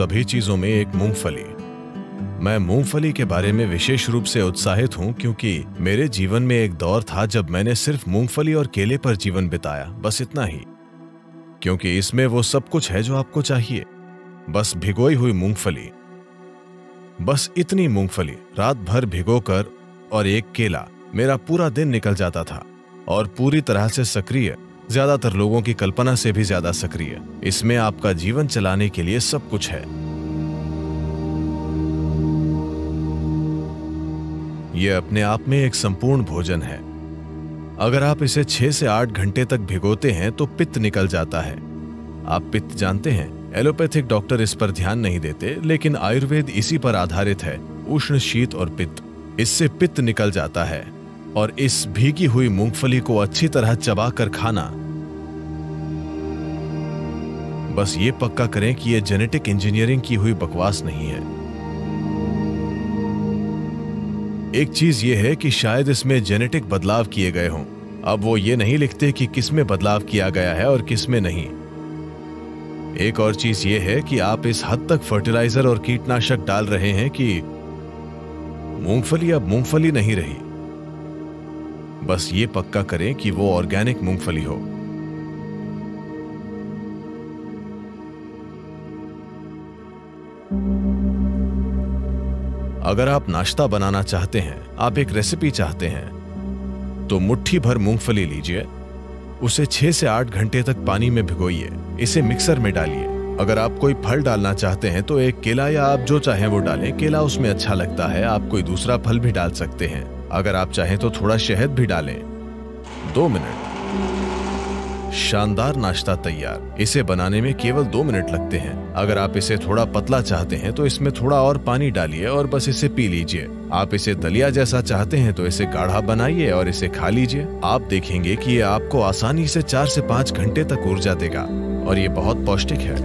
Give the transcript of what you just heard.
सभी चीज़ों में एक मूंगफली। मैं मूंगफली के बारे में विशेष रूप से उत्साहित हूँ क्योंकि मेरे जीवन में एक दौर था जब मैंने सिर्फ़ मूंगफली और केले पर जीवन बिताया, बस इतना ही। क्योंकि इसमें वो सब कुछ है जो आपको चाहिए। बस भिगोई हुई मूंगफली। बस इतनी मूंगफली, रात भर भिगोकर और एक केला, मेरा पूरा दिन निकल जाता था और पूरी तरह से सक्रिय ज़्यादातर लोगों की कल्पना से भी ज़्यादा सक्रिय। इसमें आपका जीवन चलाने के लिए सब कुछ है। यह अपने आप में एक संपूर्ण भोजन है। अगर आप इसे छह से आठ घंटे तक भिगोते हैं तो पित्त निकल जाता है। आप पित्त जानते हैं, एलोपैथिक डॉक्टर इस पर ध्यान नहीं देते, लेकिन आयुर्वेद इसी पर आधारित है, उष्ण शीत और पित्त। इससे पित्त निकल जाता है। और इस भीगी हुई मूंगफली को अच्छी तरह चबाकर खाना बस ये पक्का करें कि यह जेनेटिक इंजीनियरिंग की हुई बकवास नहीं है। एक चीज़ यह है कि शायद इसमें जेनेटिक बदलाव किए गए हों। अब वो ये नहीं लिखते कि किसमें बदलाव किया गया है और किसमें नहीं। एक और चीज़ ये है कि आप इस हद तक फर्टिलाइज़र और कीटनाशक डाल रहे हैं कि मूंगफली अब मूंगफली नहीं रही। बस ये पक्का करें कि वो ऑर्गेनिक मूंगफली हो। अगर आप नाश्ता बनाना चाहते हैं, आप एक रेसिपी चाहते हैं तो मुट्ठी भर मूंगफली लीजिए। उसे छह से आठ घंटे तक पानी में भिगोइए। इसे मिक्सर में डालिए। अगर आप कोई फल डालना चाहते हैं तो एक केला या आप जो चाहें वो डालें। केला उसमें अच्छा लगता है, आप कोई दूसरा फल भी डाल सकते हैं। अगर आप चाहें तो थोड़ा शहद भी डालें। दो मिनट। शानदार नाश्ता तैयार। इसे बनाने में केवल दो मिनट लगते हैं। अगर आप इसे थोड़ा पतला चाहते हैं तो इसमें थोड़ा और पानी डालिए और बस इसे पी लीजिए। आप इसे दलिया जैसा चाहते हैं तो इसे काढ़ा बनाइए और इसे खा लीजिए। आप देखेंगे कि ये आपको आसानी से चार से पाँच घंटे तक ऊर्जा देगा। और ये बहुत पौष्टिक है।